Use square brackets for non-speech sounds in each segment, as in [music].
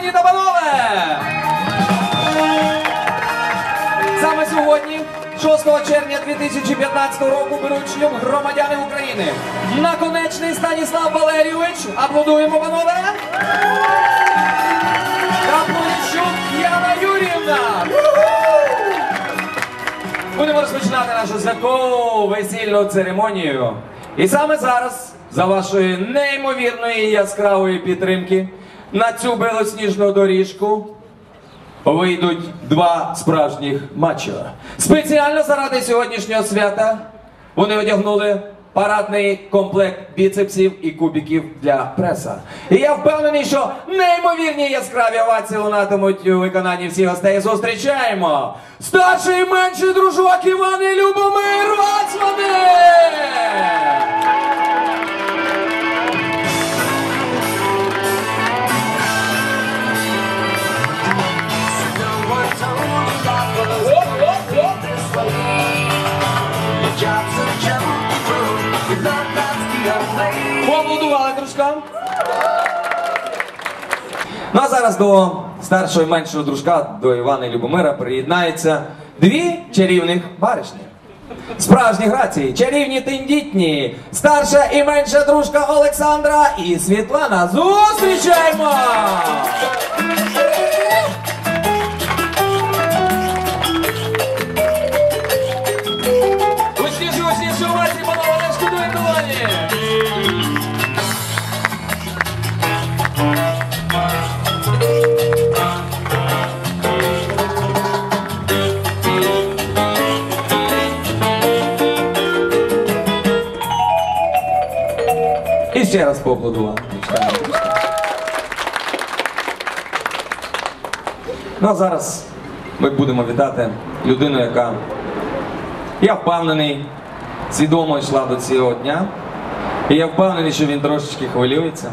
Пані та панове! Саме сьогодні, 6 червня 2015 року, беруть шлюб громадяни України. Наконечний Станіслав Валерійович. Аплодуємо, панове! Каплунічук Яна Юрівна. Будемо розпочинати нашу святкову весільну церемонію. І саме зараз, за вашої неймовірної яскравої підтримки, на цю білосніжну доріжку вийдуть два справжніх мачо. Спеціально заради сьогоднішнього свята вони одягнули парадний комплект біцепсів і кубиків для преса. І я впевнений, що неймовірні яскраві овації лунатимуть у виконанні всіх гостей. Зустрічаємо старший і менший дружок Іван і Любомир Вацмани! Ну а зараз до старшого і меншого дружка, до Івана Любомира, приєднається дві чарівних баришні. Справжні грації, чарівні тендітні, старша і менша дружка Олександра і Світлана. Зустрічаємо! Ще. Ну а зараз ми будемо вітати людину, яка, я впевнений, свідомо йшла до цього дня. І я впевнений, що він трошечки хвилюється.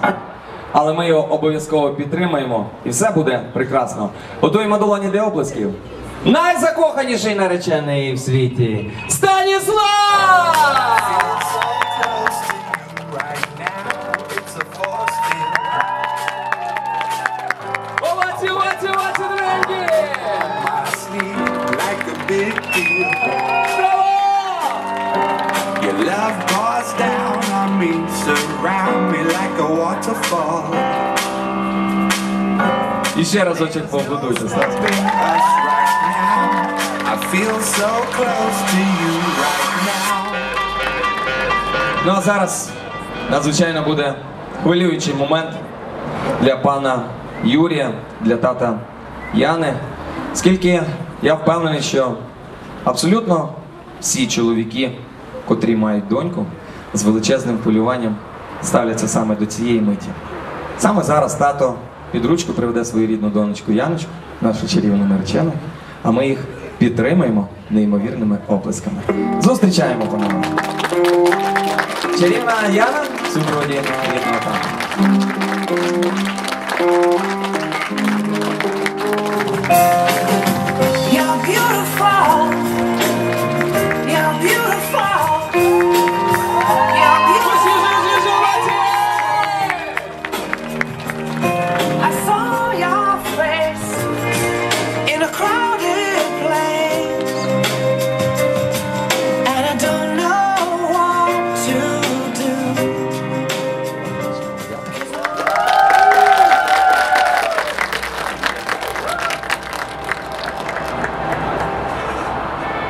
Але ми його обов'язково підтримаємо і все буде прекрасно. Готуємо долоні для оплесків. Найзакоханіший наречений в світі Станіслав! A big deal. Браво! Your love pours down on me, surround me like a waterfall. І ще разочок поаплодуйте, Стас. I feel so close to you right now. Ну а зараз надзвичайно буде хвилюючий момент для пана Юрія, для тата Яни. Скільки я впевнений, що абсолютно всі чоловіки, котрі мають доньку, з величезним хвилюванням ставляться саме до цієї миті. Саме зараз тато під ручку приведе свою рідну донечку Яночку, нашу чарівну наречену, а ми їх підтримаємо неймовірними оплесками. Зустрічаємо панове! Чарівна Яна в супроводі рідного тата. You're beautiful.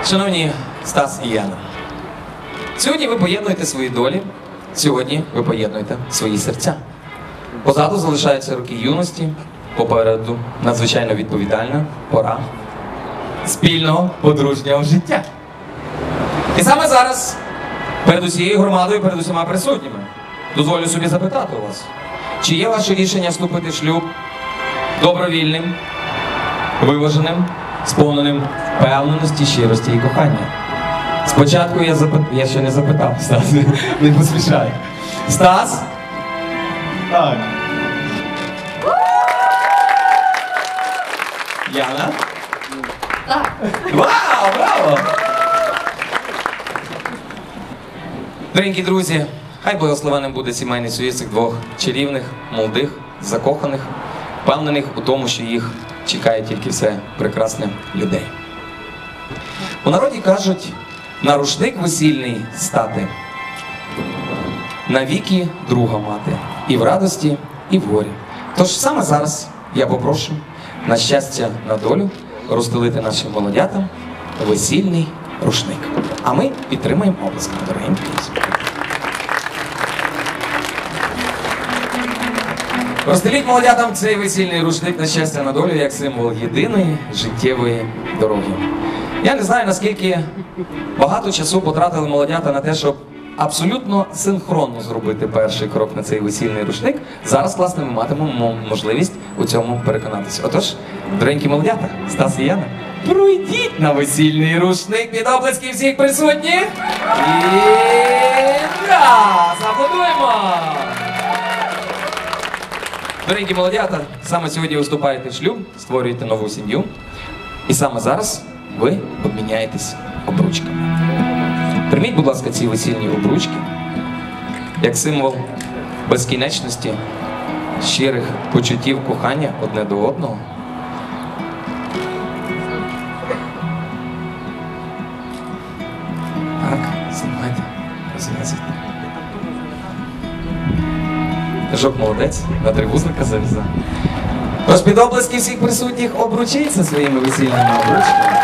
Шановні Стас і Яна, сьогодні ви поєднуєте свої долі, сьогодні ви поєднуєте свої серця. Позаду залишаються роки юності, попереду надзвичайно відповідальна пора спільного подружнього життя. І саме зараз, перед усією громадою, перед усіма присутніми, дозволю собі запитати у вас, чи є ваше рішення вступити в шлюб добровільним, виваженим, сповненим впевненості, щирості і кохання. Спочатку я запит... я ще не запитав, [laughs] Стас, не поспішай. Стас? Так. Яна? Так. Вау, браво! Доренькі друзі, хай благословенним буде сімейний союз цих двох чарівних, молодих, закоханих, впевнених у тому, що їх чекає тільки все прекрасне людей. У народі кажуть, на рушник весільний стати, навіки друга мати, і в радості, і в горі. Тож саме зараз я попрошу на щастя, на долю розстелити нашим молодятам весільний рушник. А ми підтримаємо обласками, дорогенькі друзі. Розстеліть молодятам цей весільний рушник на щастя на долю як символ єдиної життєвої дороги. Я не знаю, наскільки багато часу потратили молодята на те, щоб абсолютно синхронно зробити перший крок на цей весільний рушник. Зараз, власне, ми матимемо можливість у цьому переконатися. Отож, доренькі молодята, Стас і Яна, пройдіть на весільний рушник під облески всіх присутніх. І раз, аплодуємо! Дорогі молодята, саме сьогодні ви вступаєте в шлюб, створюєте нову сім'ю. І саме зараз ви обміняєтесь обручками. Прийміть, будь ласка, ці весільні обручки як символ безкінечності, щирих почуттів кохання одне до одного. Так, знімайте, розв'язуйте. Жок молодець, на три вузлика зав'язав. Тож під обласки всіх присутніх обручиться своїми весільними обручками.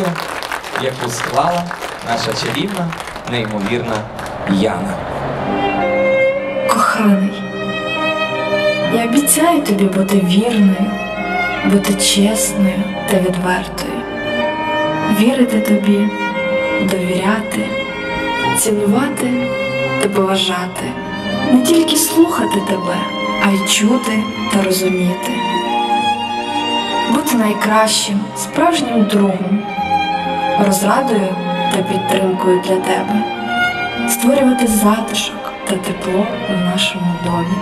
Обітницю, яку склала наша чарівна, неймовірна Яна. Коханий, я обіцяю тобі бути вірною, бути чесною та відвертою, вірити тобі, довіряти, цінувати та поважати, не тільки слухати тебе, а й чути та розуміти, бути найкращим, справжнім другом, розрадою та підтримкою для тебе створювати затишок та тепло в нашому домі,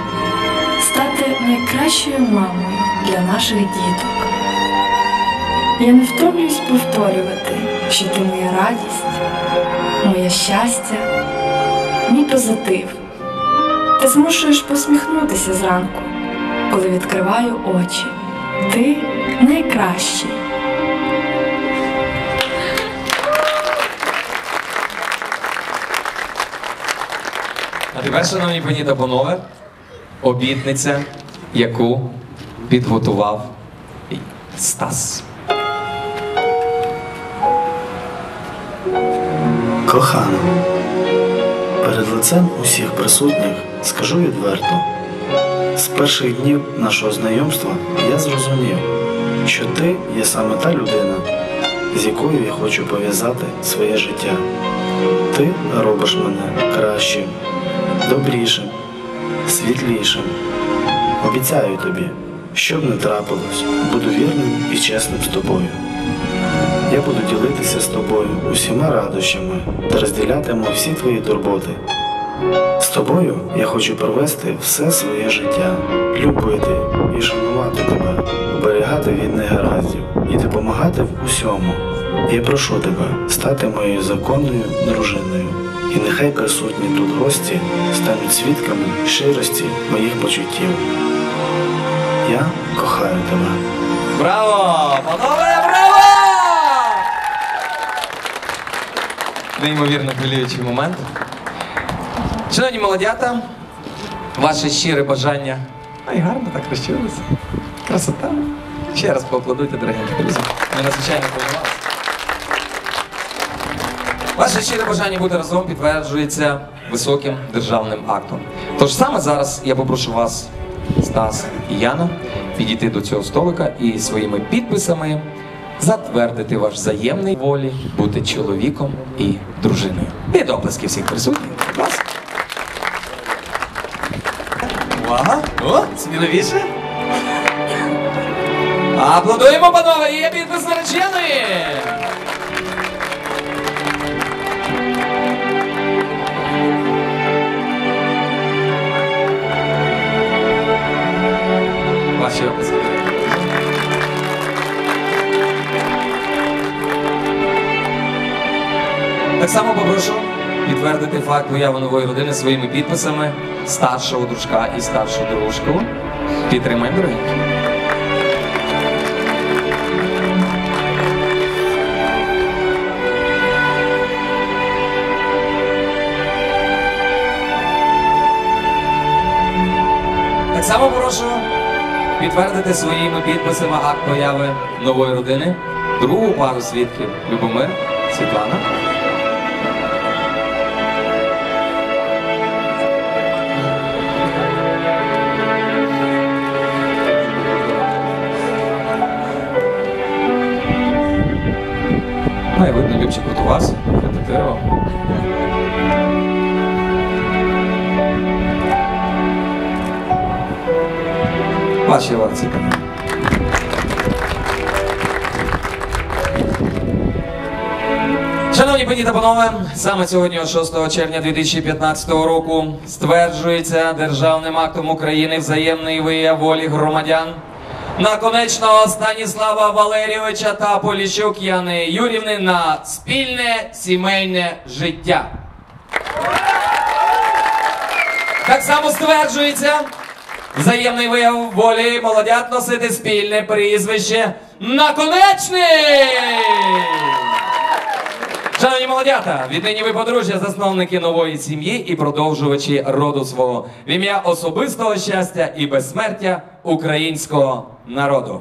стати найкращою мамою для наших діток. Я не втомлююсь повторювати, що ти моя радість, моє щастя, мій позитив. Ти змушуєш посміхнутися зранку, коли відкриваю очі. Ти найкращий. А тепер, шановні пані та панове, обітниця, яку підготував Стас. Кохана, перед лицем усіх присутніх скажу відверто. З перших днів нашого знайомства я зрозумів, що ти є саме та людина, з якою я хочу пов'язати своє життя. Ти робиш мене кращим, добрішим, світлішим. Обіцяю тобі, що б не трапилось, буду вірним і чесним з тобою. Я буду ділитися з тобою усіма радощами та розділятиму всі твої турботи. З тобою я хочу провести все своє життя, любити і шанувати тебе, оберігати від негараздів і допомагати в усьому. Я прошу тебе стати моєю законною дружиною, і нехай присутні тут гості стануть свідками щирості моїх почуттів. Я кохаю тебе. Браво! Панове, браво! Неймовірно хвилюючий момент. Шановні молодята, ваше щире бажання. Ай, гарно так розчулися. Красота. Ще раз поаплодуйте, дорогенькі друзі. Ми надзвичайно хвилювалися. Ваше щире бажання бути разом підтверджується високим державним актом. Тож саме зараз я попрошу вас, Стас і Яна, підійти до цього столика і своїми підписами затвердити ваш взаємний волі бути чоловіком і дружиною. Під оплески всіх присутніх. Ласка. Увага! О, сміливіше. Аплодуємо, панове! Є підпис нареченої! Так само попрошу підтвердити факт появи нової родини своїми підписами старшого дружка і старшу дружку. Підтримай, дорогенькі. Так само прошу підтвердити своїми підписами акт появи нової родини, другу пару свідків Любомир, Світлана. І видно, Любчик готувався, репетирував. Ваші овації. Шановні пані та панове, саме сьогодні, 6 червня 2015 року, стверджується державним актом України взаємний вияв волі громадян наконечного Станіслава Валерійовича та Поліщук Яни Юрівни на спільне сімейне життя. Так само стверджується взаємний вияв волі молодят носити спільне прізвище Наконечний! Шановні молодята, віднині ви подружжя, засновники нової сім'ї і продовжувачі роду свого в ім'я особистого щастя і безсмертя українського народу.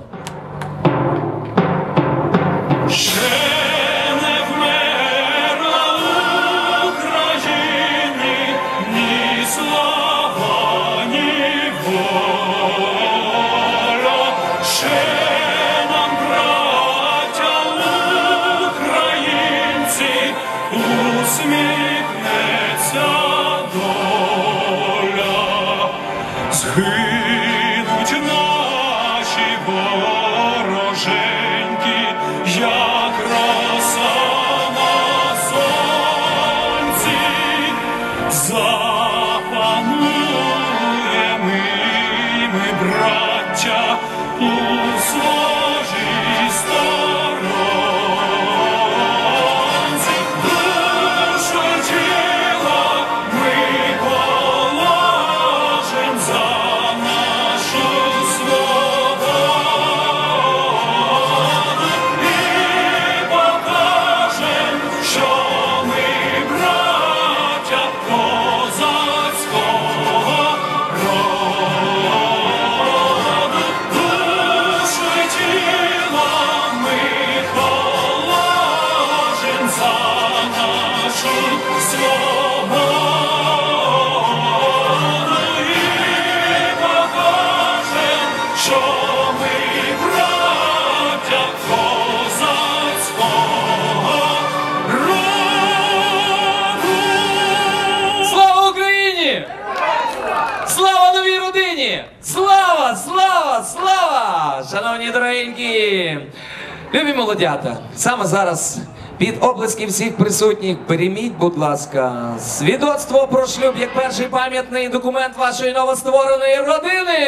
Любі молодята, саме зараз під оплески всіх присутніх перейміть, будь ласка, свідоцтво про шлюб як перший пам'ятний документ вашої новоствореної родини.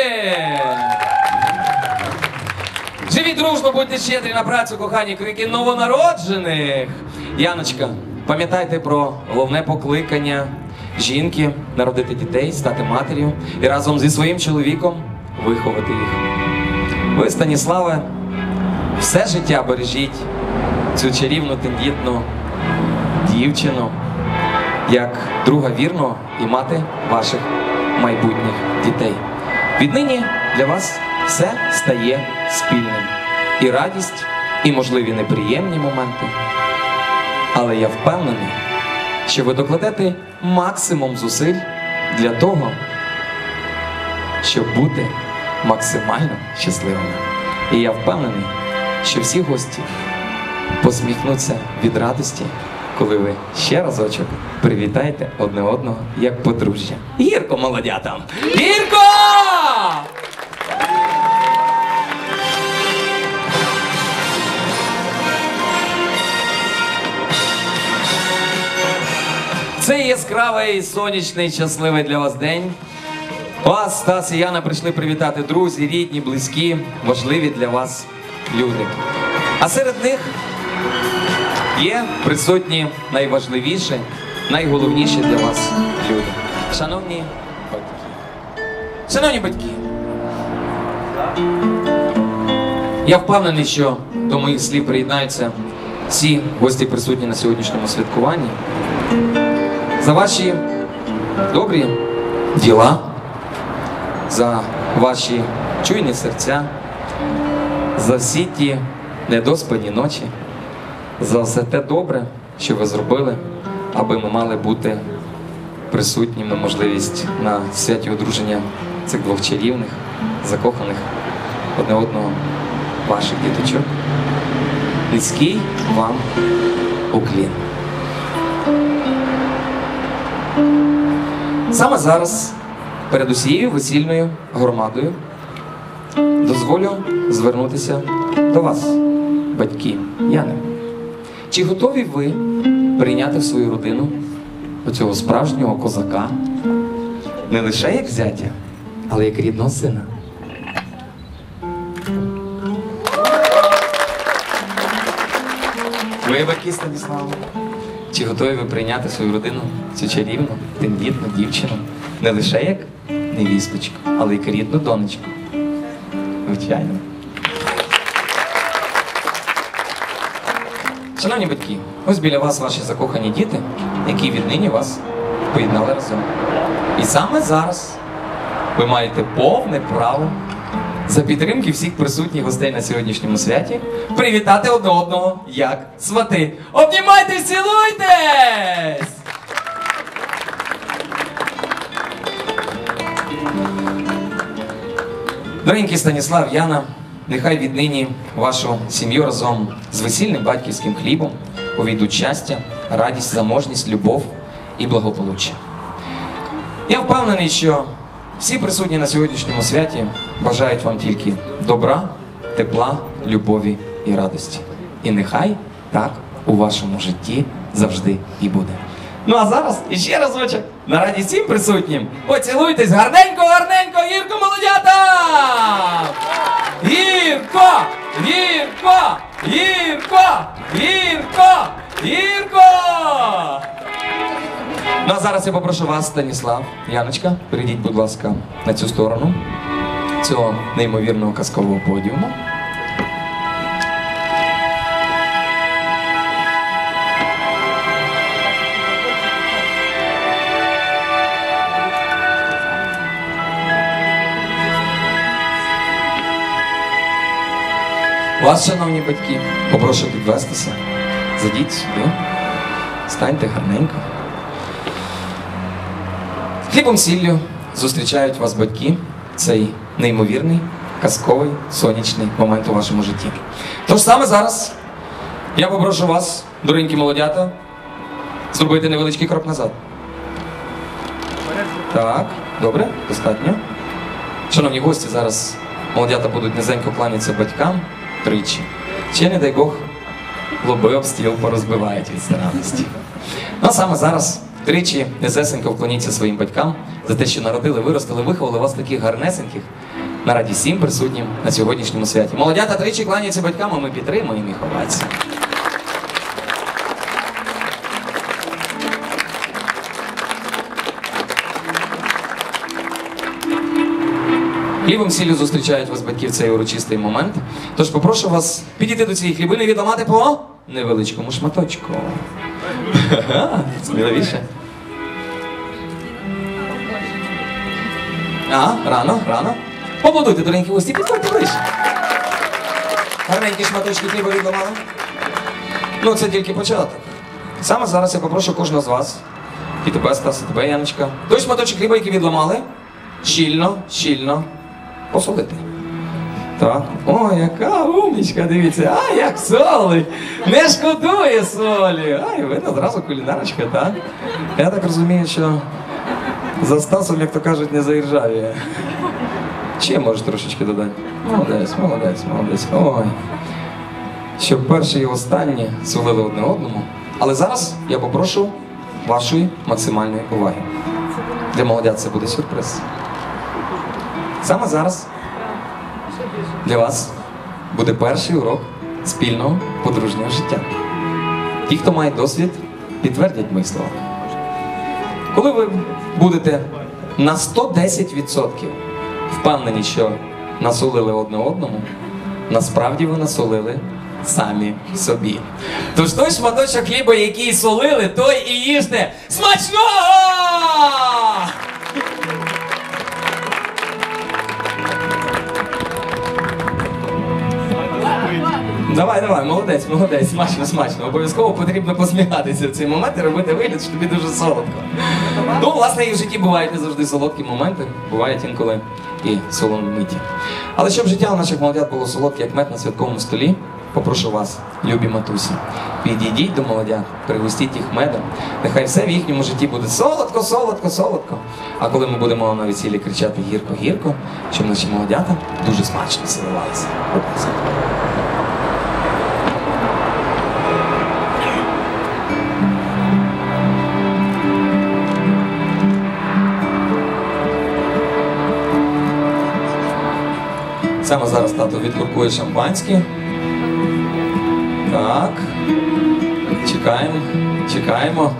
Живіть дружно, будьте щедрі на працю, кохані крики новонароджених. Яночка, пам'ятайте про головне покликання жінки народити дітей, стати матір'ю і разом зі своїм чоловіком виховати їх. Ви, Станіславе, все життя бережіть цю чарівну тендітну дівчину як друга вірного і мати ваших майбутніх дітей. Віднині для вас все стає спільним. І радість, і можливі неприємні моменти. Але я впевнений, що ви докладете максимум зусиль для того, щоб бути максимально щасливими. І я впевнений, що всі гості посміхнуться від радості, коли ви ще разочок привітаєте одне одного як подружжя. Гірко, молодятам! Гірко! Цей яскравий, сонячний, щасливий для вас день. Вас, Стас і Яна, прийшли привітати друзі, рідні, близькі, важливі для вас люди. А серед них є присутні найважливіші, найголовніші для вас люди. Шановні батьки. Шановні батьки. Я впевнений, що до моїх слів приєднаються всі гості присутні на сьогоднішньому святкуванні. За ваші добрі діла, за ваші чуйні серця, за всі ті недоспані ночі, за все те добре, що ви зробили, аби ми мали бути присутніми можливість на святі одруження цих двох чарівних, закоханих одне одного ваших діточок. Низький вам уклін. Саме зараз перед усією весільною громадою дозволю звернутися до вас, батьки Яни. Чи готові ви прийняти в свою родину оцього справжнього козака не лише як зятя, але як рідного сина? Ви, батьки Станіслава, чи готові ви прийняти свою родину цю чарівну, тендітну дівчину не лише як невісточку, але як рідну донечку? Звичайно. Шановні батьки, ось біля вас ваші закохані діти, які віднині вас поєднали разом. І саме зараз ви маєте повне право за підтримки всіх присутніх гостей на сьогоднішньому святі привітати одне одного як свати. Обнімайтесь, цілуйтесь! Дорогенький Станіслав, Яна, нехай віднині вашу сім'ю разом з весільним батьківським хлібом увійдуть щастя, радість, заможність, любов і благополуччя. Я впевнений, що всі присутні на сьогоднішньому святі бажають вам тільки добра, тепла, любові і радості. І нехай так у вашому житті завжди і буде. Ну а зараз іще разочок на радість всім присутнім. Поцілуйтесь гарненько, гарненько, гірко, молодята! Гірко! Гірко! Гірко! Гірко! Гірко! Ну а зараз я попрошу вас, Станіслав, Яночка, прийдіть, будь ласка, на цю сторону цього неймовірного казкового подіуму. Вас, шановні батьки, попрошу підвестися. Зайдіть сюди, станьте гарненько. Хлібом сіллю зустрічають вас батьки цей неймовірний, казковий, сонячний момент у вашому житті. Тож саме зараз я попрошу вас, доренькі молодята, зробити невеличкий крок назад. Так, добре, достатньо. Шановні гості, зараз молодята будуть низенько кланятися батькам тричі. Ще, не дай Бог, лоби об стіл порозбивають від старанності. Ну а саме зараз тричі незесенько вклоніться своїм батькам за те, що народили, виростили, виховали вас таких гарнесеньких на раді всім присутнім на сьогоднішньому святі. Молодята тричі кланяються батькам, а ми підтримуємо їх овації. Хлібом сіллю зустрічають вас батьки в цей урочистий момент. Тож попрошу вас підійти до цієї хлібини і відламати по невеличкому шматочку. Сміливіше. А, рано, рано. Поплодуйте, доренькі гості, підходьте ближче. Гарненькі шматочки хліба відламали. Ну, це тільки початок. Саме зараз я попрошу кожного з вас, і тебе, Стас, і тебе, Яночка, той шматочок хліба, який відламали, щільно, щільно посолити. Так. О, яка умнічка, дивіться, а як солить! Не шкодує солі. Ай, видно, зразу кулінарочка, так? Я так розумію, що за Стасом, як то кажуть, не заіржавіє. Ще може трошечки додати. Молодець, молодець, молодець. Ой. Щоб перші і останні солили одне одному. Але зараз я попрошу вашої максимальної уваги. Для молодят це буде сюрприз. Саме зараз для вас буде перший урок спільного подружнього життя. ті, хто мають досвід, підтвердять мої слова. Коли ви будете на 110% впевнені, що насолили одне одному, насправді ви насолили самі собі. Тож той шматочок хліба, який солили, той і їжте смачного! Давай, давай, молодець, молодець, смачно, смачно. Обов'язково потрібно посміхатися в цей момент і робити вигляд, що тобі дуже солодко. Ну, власне, і в житті бувають не завжди солодкі моменти, бувають інколи і соломиті. Але щоб життя у наших молодят було солодке, як мед на святковому столі, попрошу вас, любі матусі, підійдіть до молодят, пригостіть їх медом. Нехай все в їхньому житті буде солодко, солодко, солодко. А коли ми будемо на весіллі кричати гірко, гірко, щоб наші молодята дуже смачно цілувалися. Саме зараз тато відкуркує шампанське. Так. Чекаємо, чекаємо.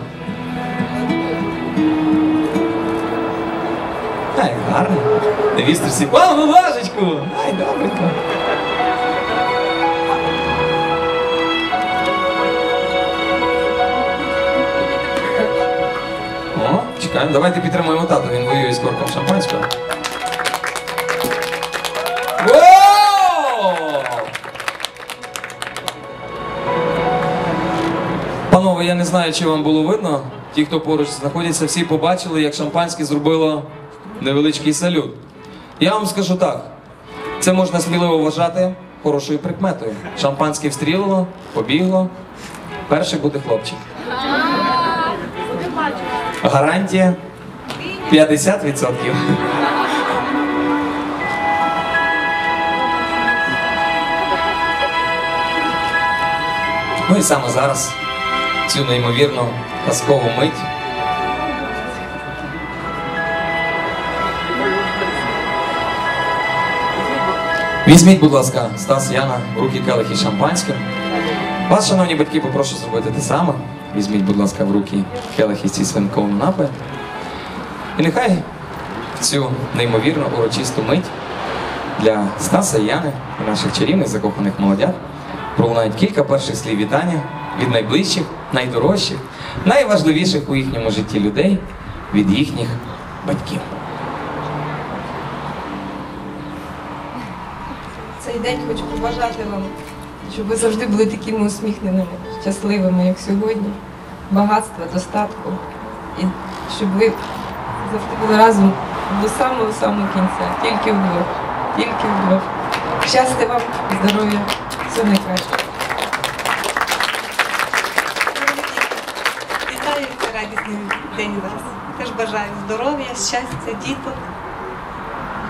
Ай, гарно. Невістер всі. О, ну! Ай, добренько. О, чекаємо. Давайте підтримуємо тату, він воює з корком шампанського. Не знаю, чи вам було видно. Ті, хто поруч знаходяться, всі побачили, як шампанське зробило невеличкий салют. Я вам скажу так: це можна сміливо вважати хорошою прикметою. Шампанське встрілило, побігло. Перший буде хлопчик. Гарантія 50%. Ну і саме зараз цю неймовірну казкову мить. Візьміть, будь ласка, Стас Яна, в руки келихи шампанським. Вас, шановні батьки, попрошу зробити те саме. Візьміть, будь ласка, в руки келихи зі свинковим напоєм. І нехай в цю неймовірну урочисту мить для Стаса і Яни і наших чарівних закоханих молодят пролунають кілька перших слів вітання від найближчих, найдорожчих, найважливіших у їхньому житті людей від їхніх батьків. Цей день хочу побажати вам, щоб ви завжди були такими усміхненими, щасливими, як сьогодні, багатства, достатку, і щоб ви завжди були разом до самого самого кінця, тільки вдвох, тільки вдвох. Щастя вам, здоров'я, все найкраще. День вас. Теж бажаю здоров'я, щастя, діток,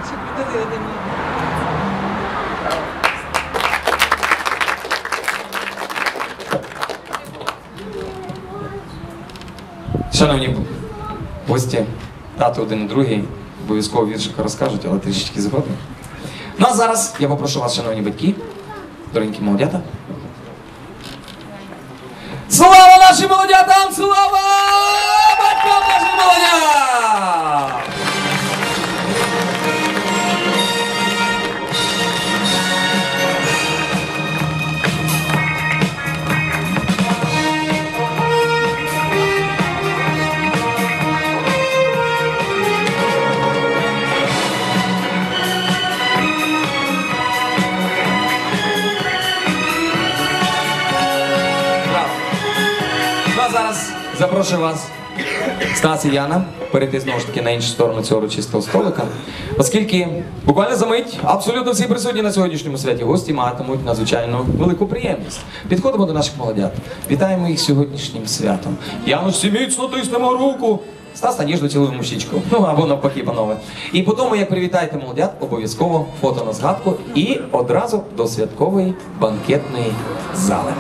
щоб любили один. Шановні гості, тато один і другий, обов'язково віршика розкажуть, але трішечки згодом. Ну а зараз я попрошу вас, шановні батьки, дорогенькі молодята. Запрошую вас, Стас і Яна, перейти знову ж таки на іншу сторону цього урочистого столика, оскільки буквально за мить абсолютно всі присутні на сьогоднішньому святі гості матимуть надзвичайно велику приємність. Підходимо до наших молодят. Вітаємо їх сьогоднішнім святом. Яночці міцно тиснемо руку. Стас та ніжно цілуємо щічку. Ну або навпаки, панове. І по тому, як привітаєте молодят, обов'язково фото на згадку і одразу до святкової банкетної зали.